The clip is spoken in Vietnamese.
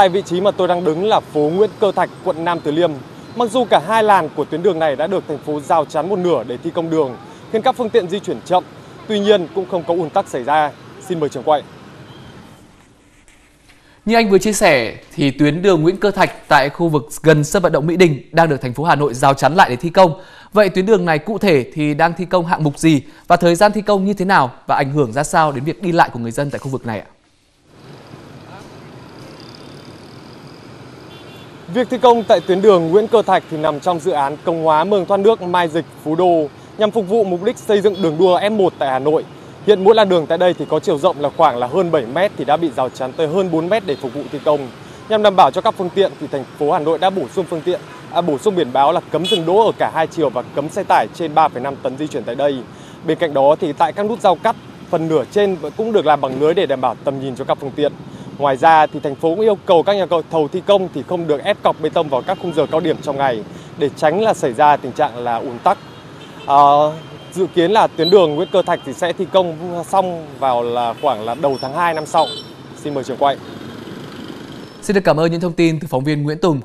Tại vị trí mà tôi đang đứng là phố Nguyễn Cơ Thạch, quận Nam Từ Liêm. Mặc dù cả hai làn của tuyến đường này đã được thành phố rào chắn một nửa để thi công đường, khiến các phương tiện di chuyển chậm, tuy nhiên cũng không có ùn tắc xảy ra. Xin mời trường quay. Như anh vừa chia sẻ thì tuyến đường Nguyễn Cơ Thạch tại khu vực gần sân vận động Mỹ Đình đang được thành phố Hà Nội rào chắn lại để thi công. Vậy tuyến đường này cụ thể thì đang thi công hạng mục gì và thời gian thi công như thế nào và ảnh hưởng ra sao đến việc đi lại của người dân tại khu vực này ạ? Việc thi công tại tuyến đường Nguyễn Cơ Thạch thì nằm trong dự án công hóa mương thoát nước Mai Dịch Phú Đô nhằm phục vụ mục đích xây dựng đường đua F1 tại Hà Nội. Hiện mỗi làn đường tại đây thì có chiều rộng là khoảng là hơn 7 mét thì đã bị rào chắn tới hơn 4 mét để phục vụ thi công. Nhằm đảm bảo cho các phương tiện thì thành phố Hà Nội đã bổ sung phương tiện à, bổ sung biển báo là cấm dừng đỗ ở cả hai chiều và cấm xe tải trên 3,5 tấn di chuyển tại đây. Bên cạnh đó thì tại các nút giao cắt phần nửa trên cũng được làm bằng lưới để đảm bảo tầm nhìn cho các phương tiện. Ngoài ra thì thành phố cũng yêu cầu các nhà thầu thi công thì không được ép cọc bê tông vào các khung giờ cao điểm trong ngày để tránh là xảy ra tình trạng là ùn tắc. À, dự kiến là tuyến đường Nguyễn Cơ Thạch thì sẽ thi công xong vào là khoảng là đầu tháng 2 năm sau. Xin mời trường quay. Xin được cảm ơn những thông tin từ phóng viên Nguyễn Tùng